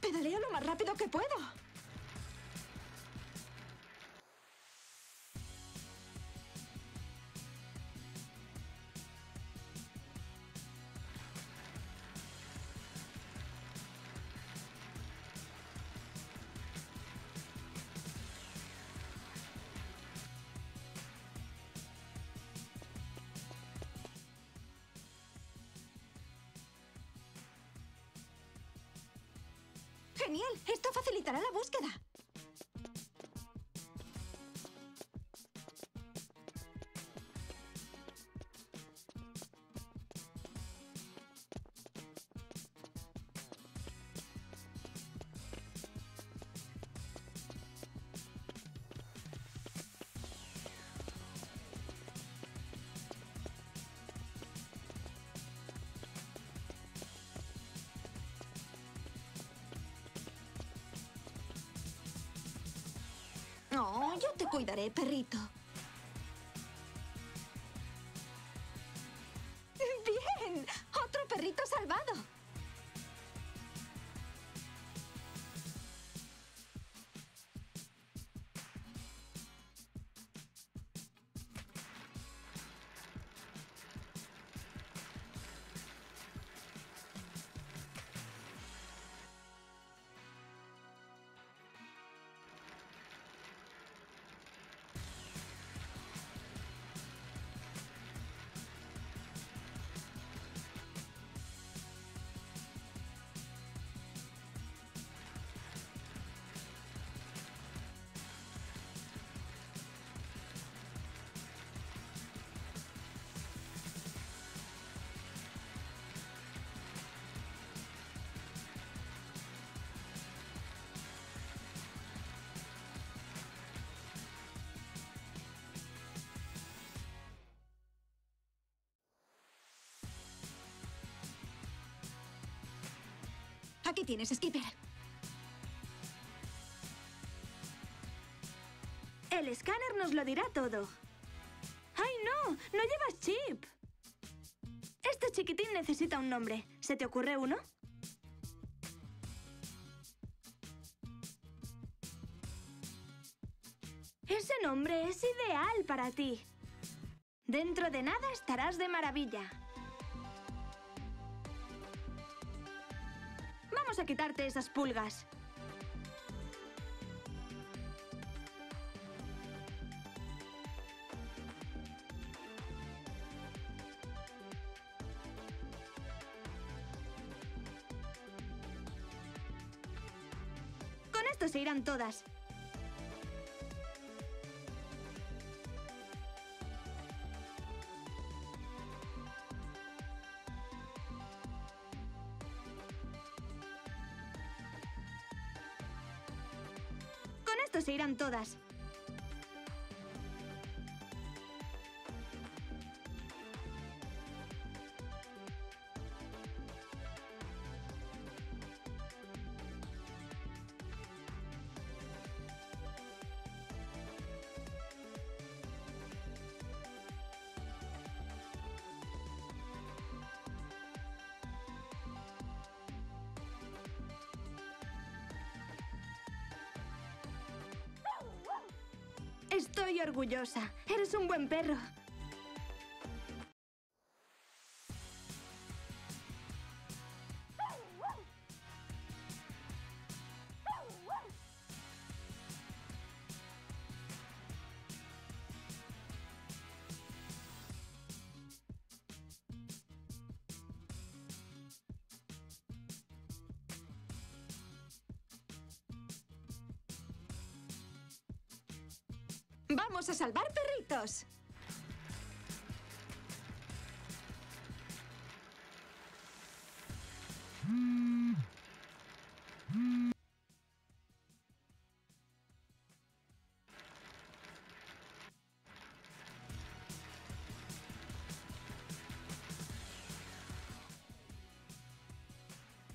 Pedaleo lo más rápido que puedo. Facilitará la búsqueda. Oh, yo te cuidaré, perrito. Aquí tienes, Skipper. El escáner nos lo dirá todo. ¡Ay, no! ¡No llevas chip! Este chiquitín necesita un nombre. ¿Se te ocurre uno? Ese nombre es ideal para ti. Dentro de nada estarás de maravilla. A quitarte esas pulgas. Con esto se irán todas. Todas. Estoy orgullosa. Eres un buen perro.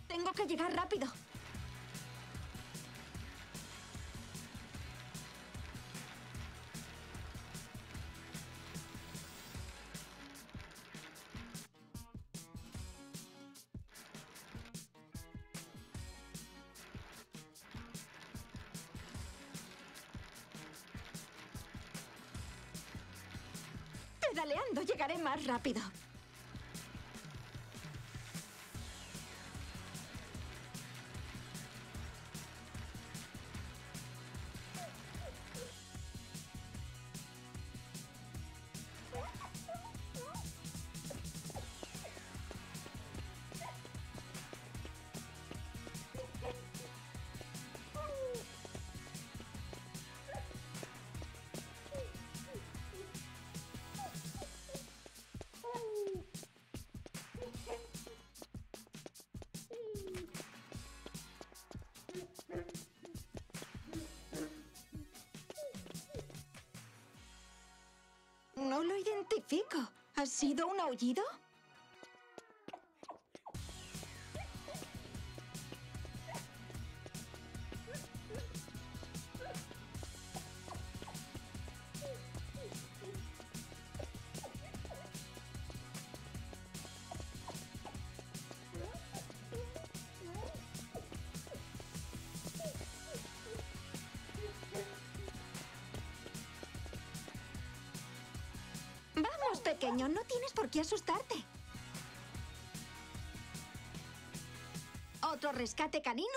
Tengo que llegar rápido. Pedaleando llegaré más rápido. ¿Ha sido un aullido? Pequeño, no tienes por qué asustarte. Otro rescate canino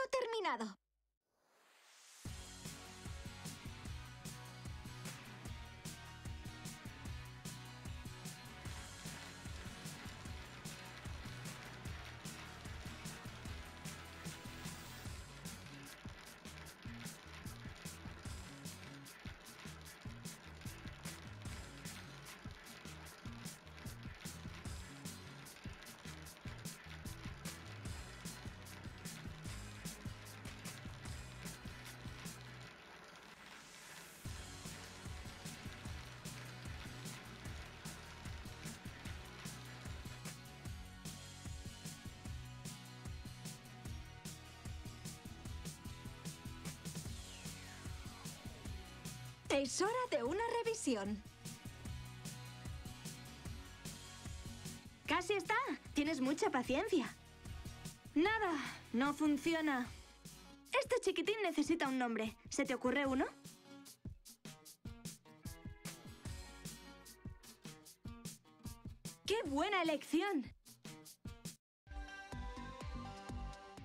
Es hora de una revisión. Casi está. Tienes mucha paciencia. Nada, no funciona. Este chiquitín necesita un nombre. ¿Se te ocurre uno? ¡Qué buena elección!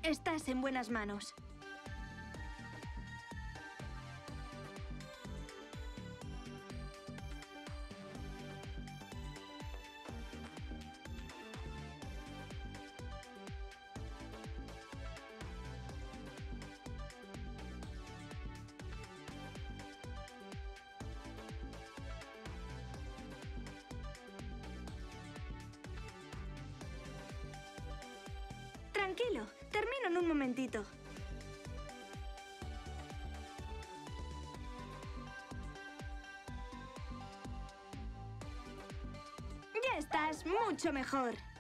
Estás en buenas manos. Mucho mejor.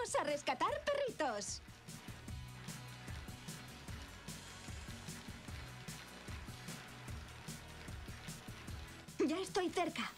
¡Vamos a rescatar perritos! Ya estoy cerca.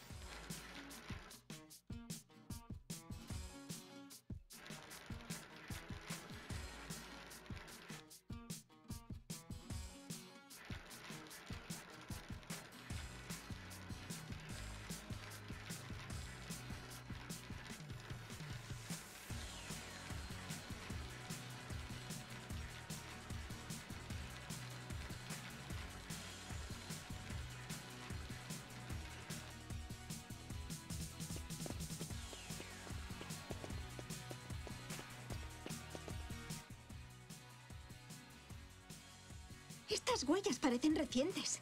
Estas huellas parecen recientes.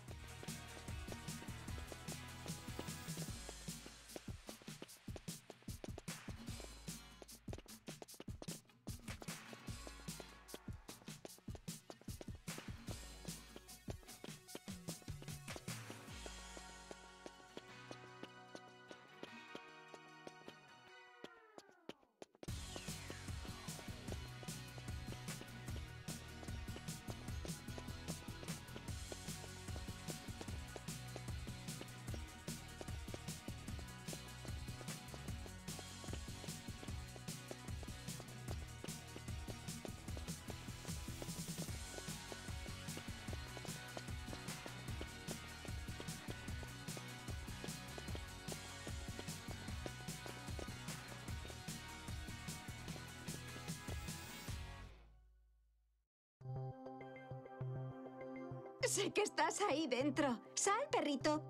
Ahí dentro. Sal, perrito.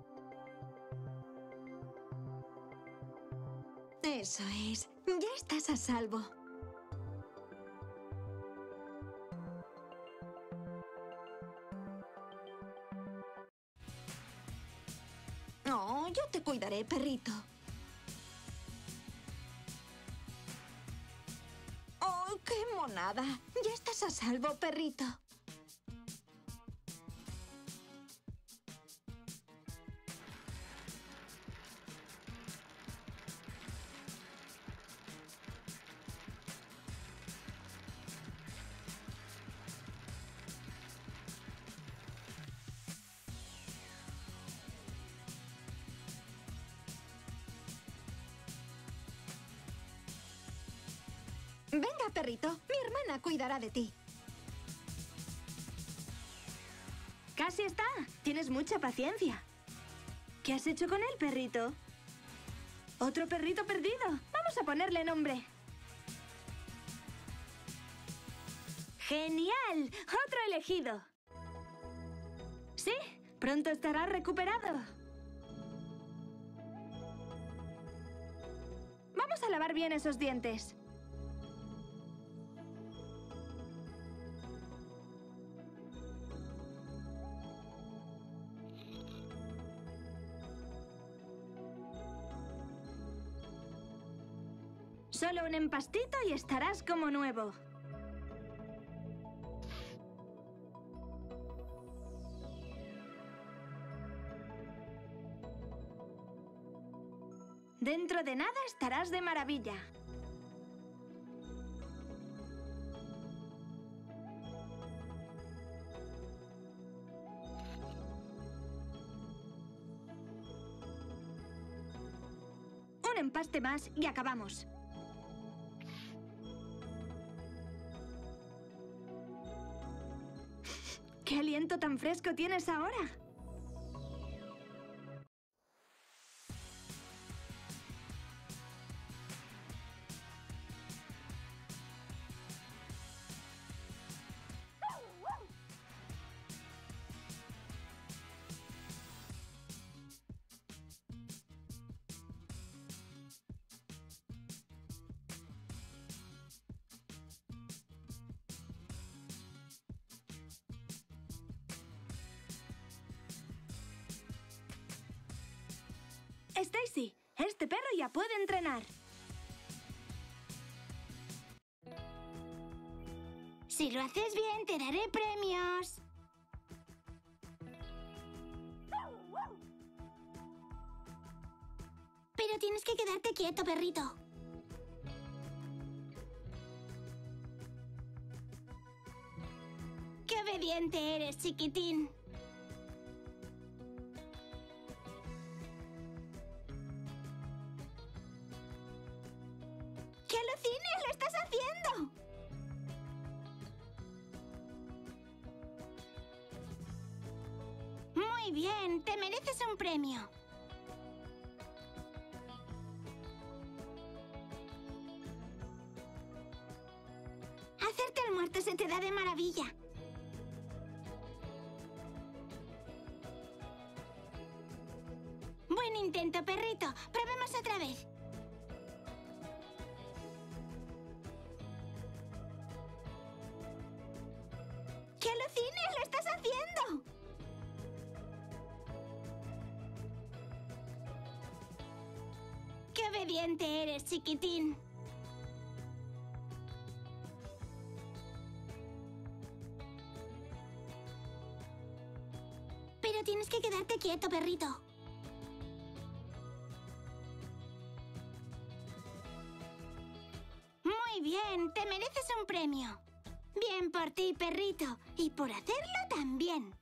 Eso es. Ya estás a salvo. Oh, yo te cuidaré, perrito. Oh, qué monada. Ya estás a salvo, perrito. De ti. Casi está. Tienes mucha paciencia. ¿Qué has hecho con él, perrito? ¿Otro perrito perdido? Vamos a ponerle nombre. ¡Genial! ¡Otro elegido! Sí, pronto estará recuperado. Vamos a lavar bien esos dientes. Solo un empastito y estarás como nuevo. Dentro de nada estarás de maravilla. Un empaste más y acabamos. Aliento tan fresco tienes ahora? Stacy, este perro ya puede entrenar. Si lo haces bien, te daré premios. Pero tienes que quedarte quieto, perrito. ¡Qué obediente eres, chiquitín! ¡Qué obediente eres, chiquitín! Pero tienes que quedarte quieto, perrito. Muy bien, te mereces un premio. Bien por ti, perrito. Y por hacerlo también.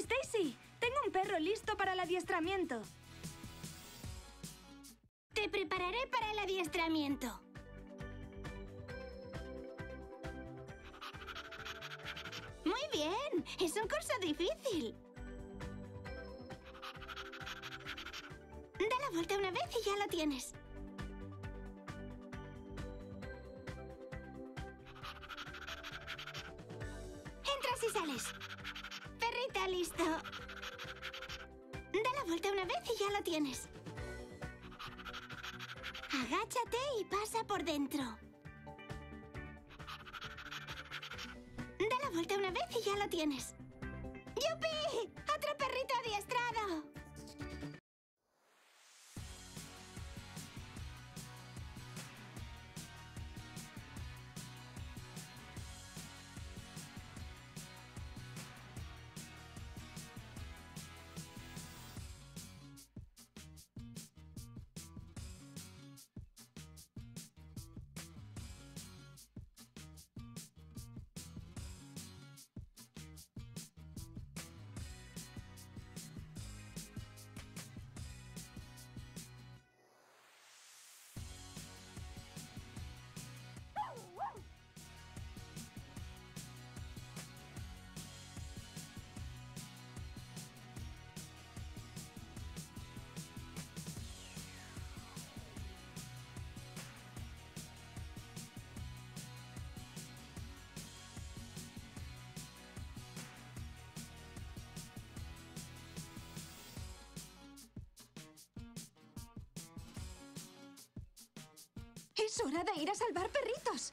Stacy, tengo un perro listo para el adiestramiento. Te prepararé para el adiestramiento. Muy bien, es un curso difícil. Da la vuelta una vez y ya lo tienes. Tienes. Agáchate y pasa por dentro. Da la vuelta una vez y ya lo tienes. Es hora de ir a salvar perritos.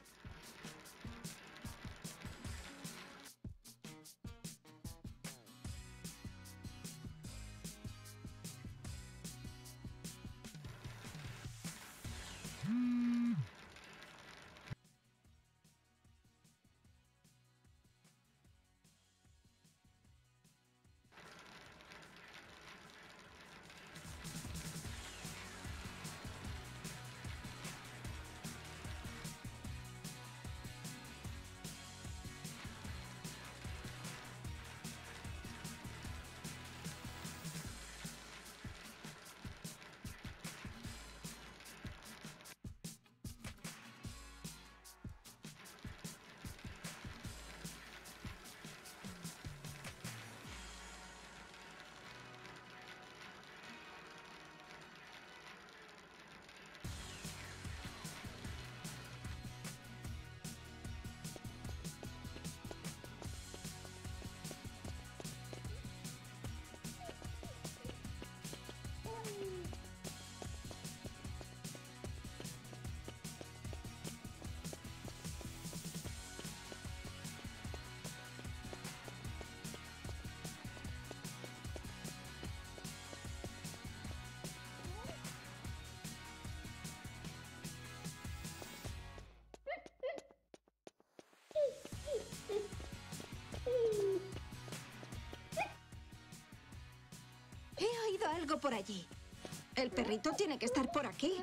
Woo! Algo por allí. El perrito tiene que estar por aquí.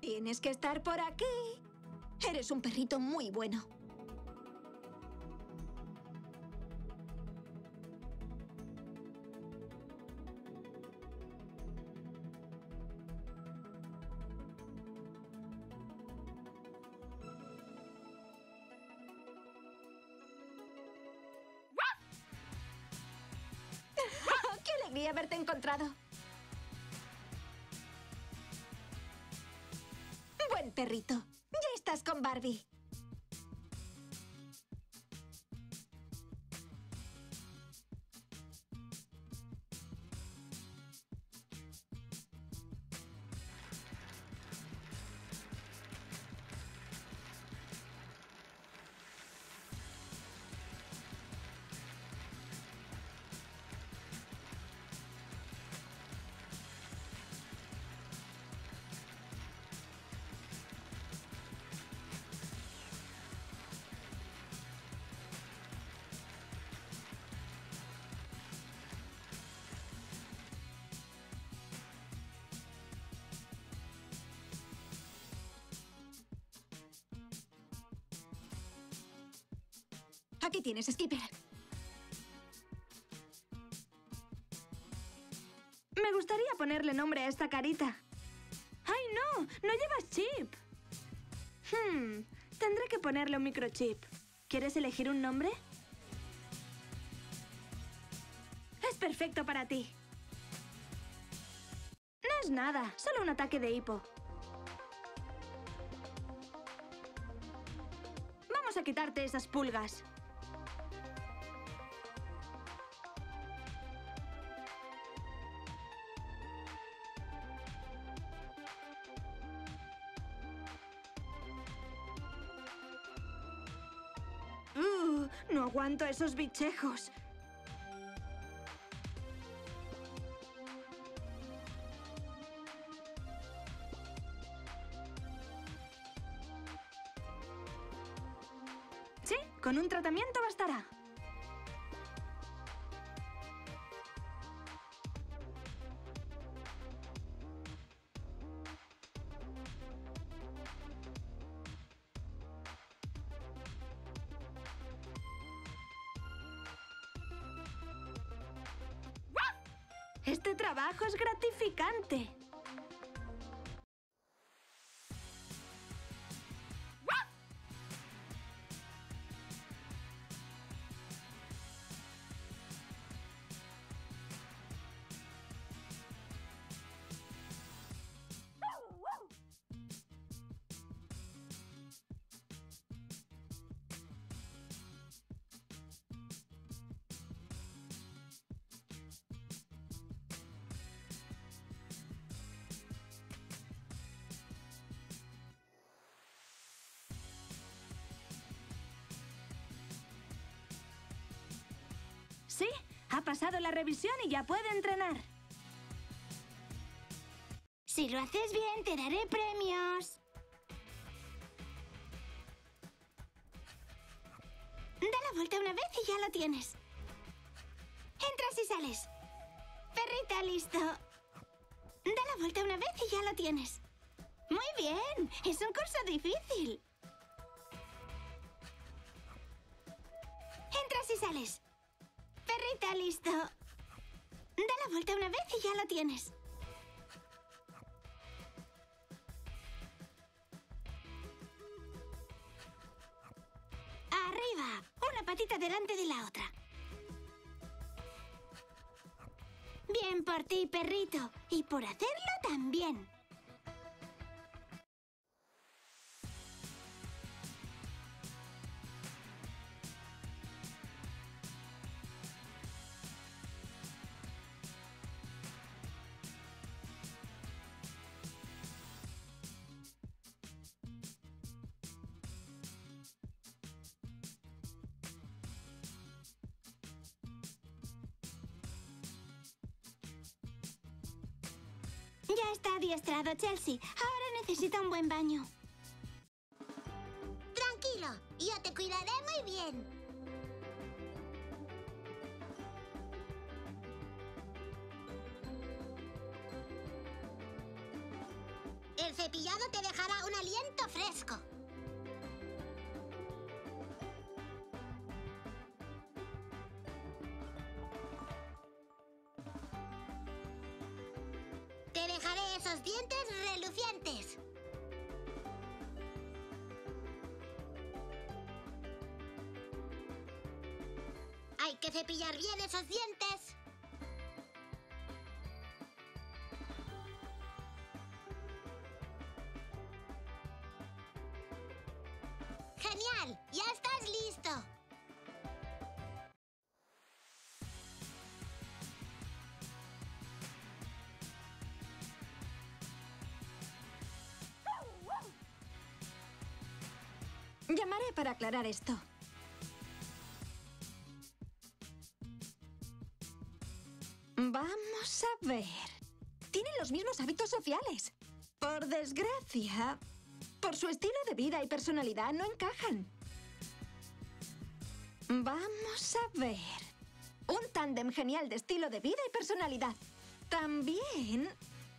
Tienes que estar por aquí. Eres un perrito muy bueno. Aquí tienes, Skipper. Me gustaría ponerle nombre a esta carita. ¡Ay, no! ¡No llevas chip! Hmm, tendré que ponerle un microchip. ¿Quieres elegir un nombre? Es perfecto para ti. No es nada, solo un ataque de hipo. Vamos a quitarte esas pulgas. No aguanto esos bichejos. Sí, ha pasado la revisión y ya puede entrenar. Si lo haces bien, te daré premios. Da la vuelta una vez y ya lo tienes. Entras y sales. Perrita, listo. Da la vuelta una vez y ya lo tienes. Muy bien. Es un curso difícil. Entras y sales. Listo. Da la vuelta una vez y ya lo tienes. Arriba. Una patita delante de la otra. Bien por ti, perrito. Y por hacerlo también. Ya está adiestrado, Chelsea. Ahora necesita un buen baño. Para aclarar esto. Vamos a ver. Tienen los mismos hábitos sociales. Por desgracia, por su estilo de vida y personalidad no encajan. Vamos a ver. Un tándem genial de estilo de vida y personalidad. También,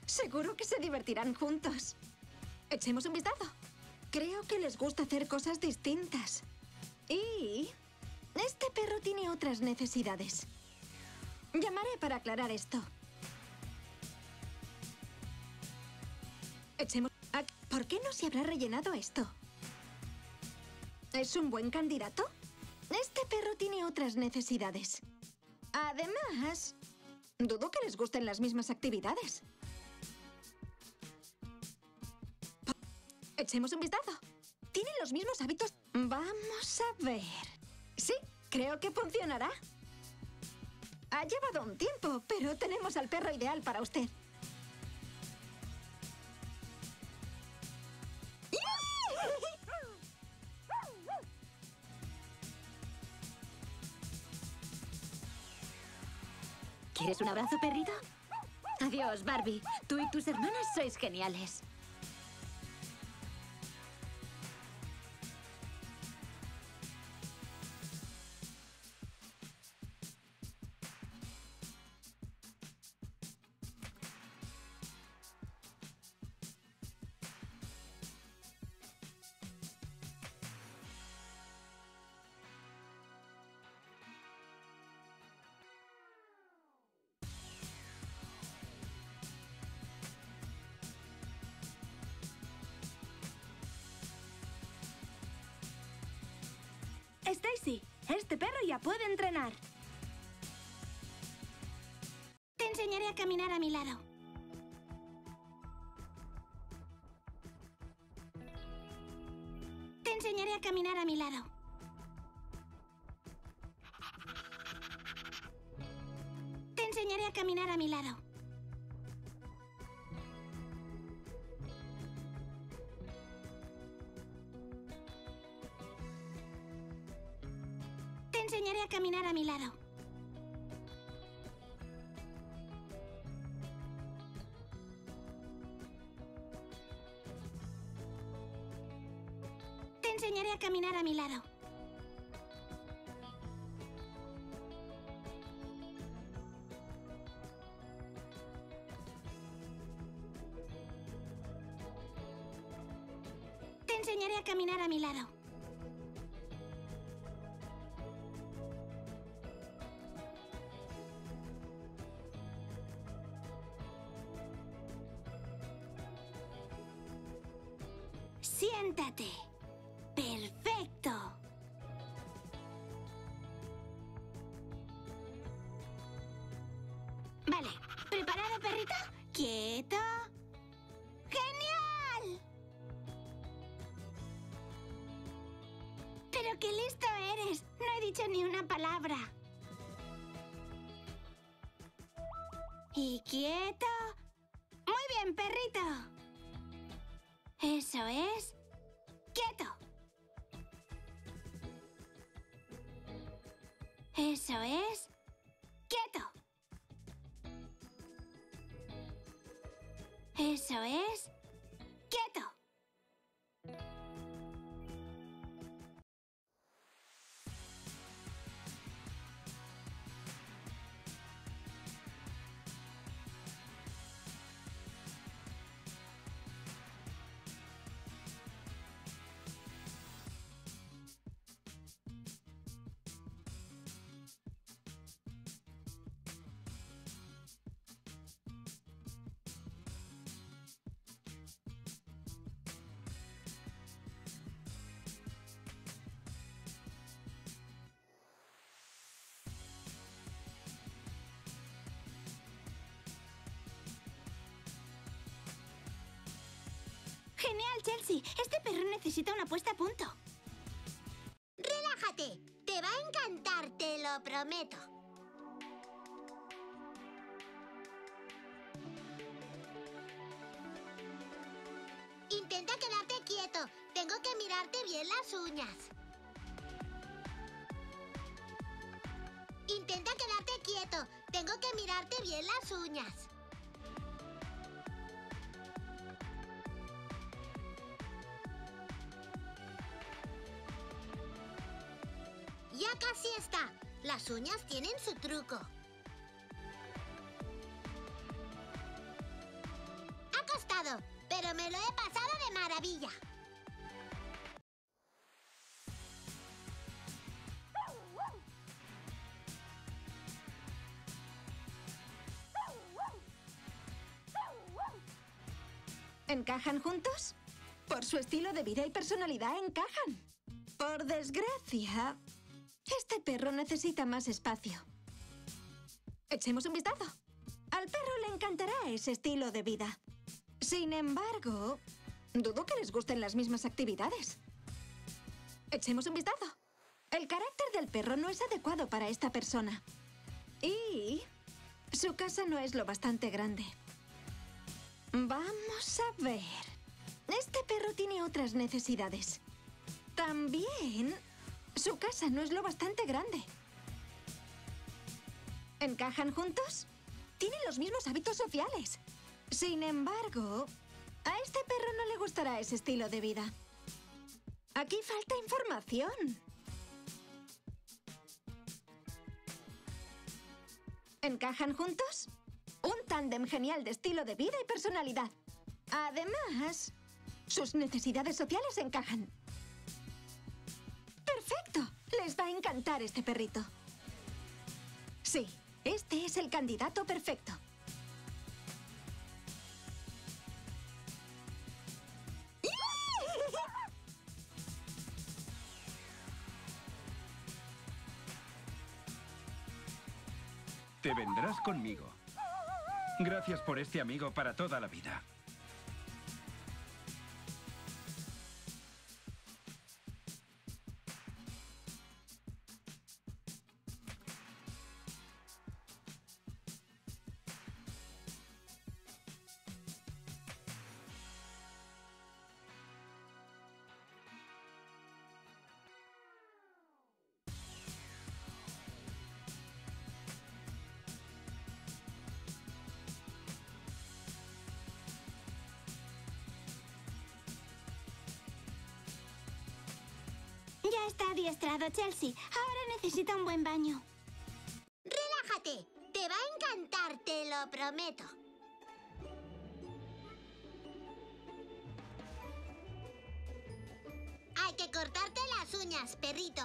seguro que se divertirán juntos. Echemos un vistazo. Creo que les gusta hacer cosas distintas. Y este perro tiene otras necesidades. Llamaré para aclarar esto. Echemos... ¿A- ¿Por qué no se habrá rellenado esto? ¿Es un buen candidato? Este perro tiene otras necesidades. Además, dudo que les gusten las mismas actividades. Echemos un vistazo. Tienen los mismos hábitos. Vamos a ver. Sí, creo que funcionará. Ha llevado un tiempo, pero tenemos al perro ideal para usted. ¿Quieres un abrazo, perrito? Adiós, Barbie. Tú y tus hermanas sois geniales. Puede enseñaré a caminar a mi lado. Eso es. Genial, Chelsea. Este perro necesita una puesta a punto. Relájate. Te va a encantar, te lo prometo. Casi está. Las uñas tienen su truco. Ha pero me lo he pasado de maravilla. ¿Encajan juntos? Por su estilo de vida y personalidad encajan. Por desgracia, perro necesita más espacio. Echemos un vistazo. Al perro le encantará ese estilo de vida. Sin embargo, dudo que les gusten las mismas actividades. Echemos un vistazo. El carácter del perro no es adecuado para esta persona. Y su casa no es lo bastante grande. Vamos a ver. Este perro tiene otras necesidades. También su casa no es lo bastante grande. ¿Encajan juntos? Tienen los mismos hábitos sociales. Sin embargo, a este perro no le gustará ese estilo de vida. Aquí falta información. ¿Encajan juntos? Un tándem genial de estilo de vida y personalidad. Además, sus necesidades sociales encajan. Va a encantar este perrito. Sí, este es el candidato perfecto. Te vendrás conmigo. Gracias por este amigo para toda la vida. Adiestrado, Chelsea. Ahora necesita un buen baño. Relájate. Te va a encantar, te lo prometo. Hay que cortarte las uñas, perrito.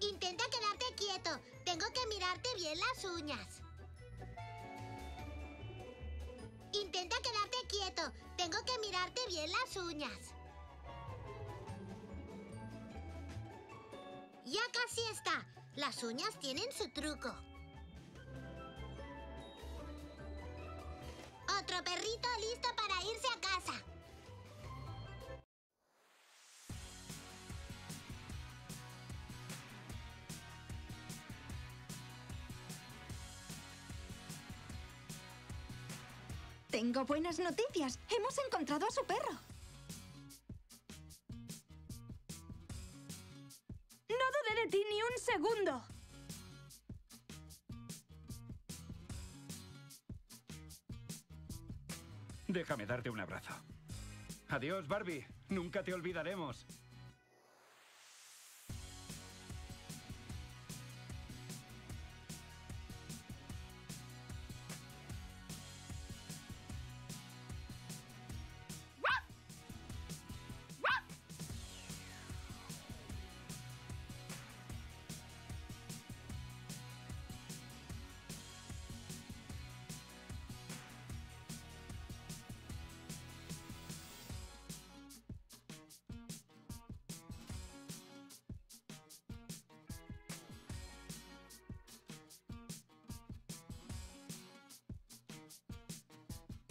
Intenta quedarte quieto. Tengo que mirarte bien las uñas. Intenta quedarte quieto. Tengo que mirarte bien las uñas. Ya casi está. Las uñas tienen su truco. Otro perrito listo para irse a casa. Tengo buenas noticias. Hemos encontrado a su perro. Ti ni un segundo. Déjame darte un abrazo. Adiós, Barbie. Nunca te olvidaremos.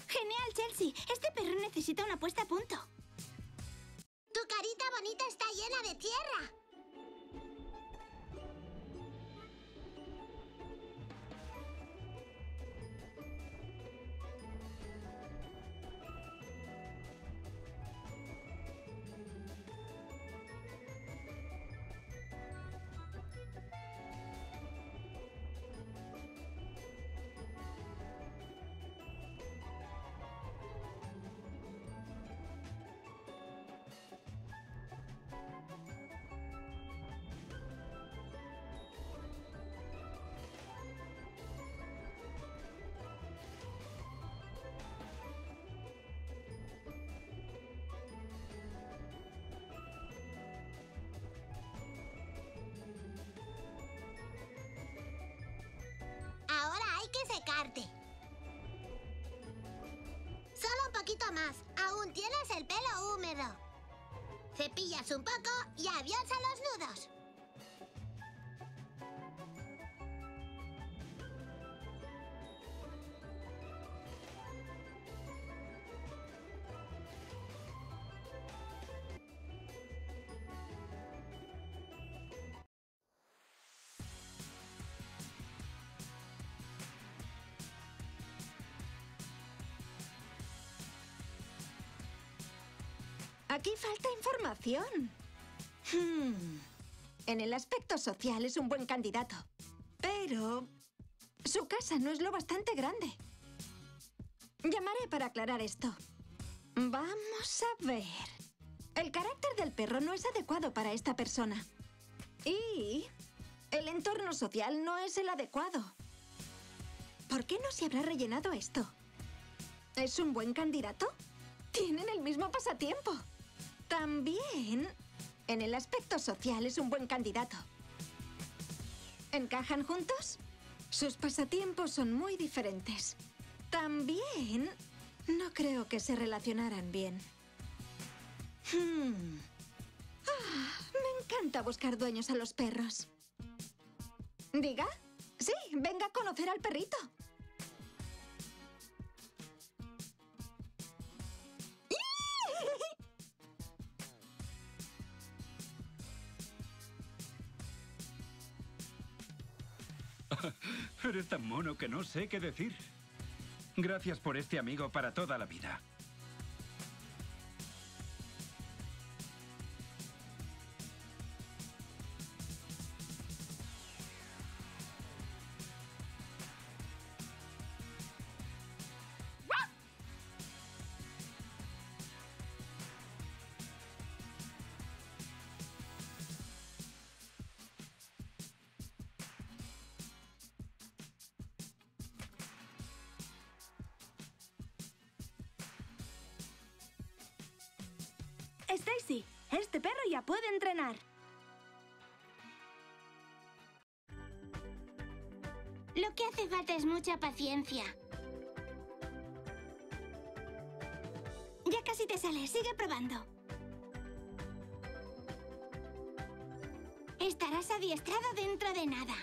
Genial, Chelsea. Este perro necesita una puesta a punto. Tu carita bonita está llena de tierra. Tienes el pelo húmedo. Cepillas un poco y adiós a los nudos. Aquí falta información. Hmm. En el aspecto social es un buen candidato. Pero su casa no es lo bastante grande. Llamaré para aclarar esto. Vamos a ver. El carácter del perro no es adecuado para esta persona. Y el entorno social no es el adecuado. ¿Por qué no se habrá rellenado esto? ¿Es un buen candidato? Tienen el mismo pasatiempo. También, en el aspecto social es un buen candidato. ¿Encajan juntos? Sus pasatiempos son muy diferentes. También, no creo que se relacionaran bien. Hmm. Ah, me encanta buscar dueños a los perros. ¿Diga? Sí, venga a conocer al perrito. Eres tan mono que no sé qué decir. Gracias por este amigo para toda la vida. Stacy, este perro ya puede entrenar. Lo que hace falta es mucha paciencia. Ya casi te sale, sigue probando. Estarás adiestrado dentro de nada.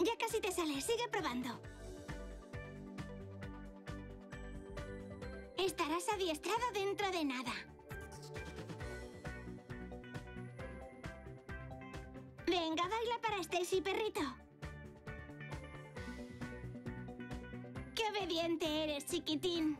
Ya casi te sale. Sigue probando. Estarás adiestrado dentro de nada. Venga, baila para Stacy, perrito. ¡Qué obediente eres, chiquitín!